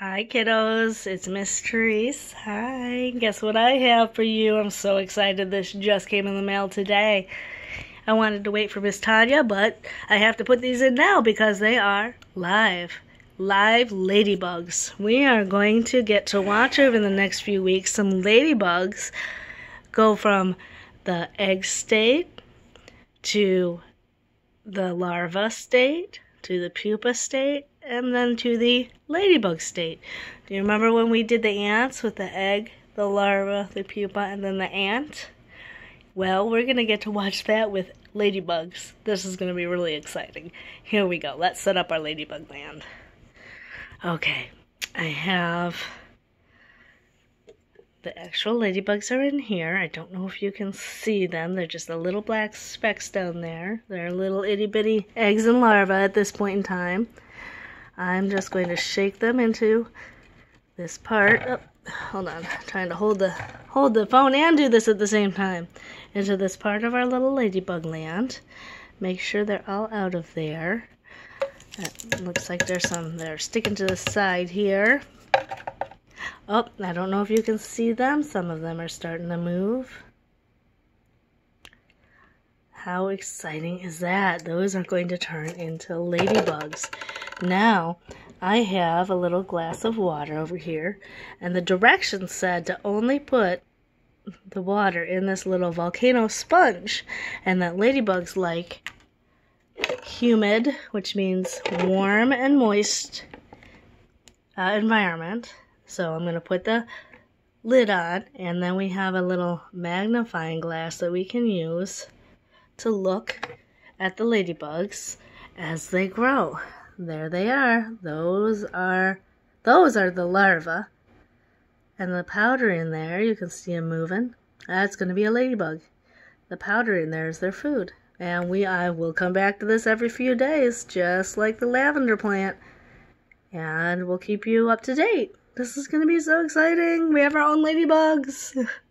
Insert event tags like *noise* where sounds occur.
Hi, kiddos. It's Miss Therese. Hi. Guess what I have for you? I'm so excited. This just came in the mail today. I wanted to wait for Miss Tanya, but I have to put these in now because they are live. Live ladybugs. We are going to get to watch over the next few weeks some ladybugs go from the egg state to the larva state to the pupa state and then to the ladybug state. Do you remember when we did the ants with the egg, the larva, the pupa, and then the ant? Well, we're going to get to watch that with ladybugs. This is going to be really exciting. Here we go. Let's set up our ladybug land. Okay, I have the actual ladybugs are in here. I don't know if you can see them. They're just the little black specks down there. They're little itty bitty eggs and larvae at this point in time. I'm just going to shake them into this part. Oh, hold on, I'm trying to hold the hold the phone and do this at the same time. Into this part of our little ladybug land. Make sure they're all out of there. Looks like there's some that are sticking to the side here. Oh, I don't know if you can see them. Some of them are starting to move. How exciting is that? Those are going to turn into ladybugs. Now, I have a little glass of water over here, and the directions said to only put the water in this little volcano sponge, and that ladybugs like humid, which means warm and moist uh, environment. So I'm going to put the lid on and then we have a little magnifying glass that we can use to look at the ladybugs as they grow. There they are. Those are those are the larvae. And the powder in there, you can see them moving. That's going to be a ladybug. The powder in there is their food. And we I will come back to this every few days, just like the lavender plant. And we'll keep you up to date. This is to be so exciting. We have our own ladybugs. *laughs*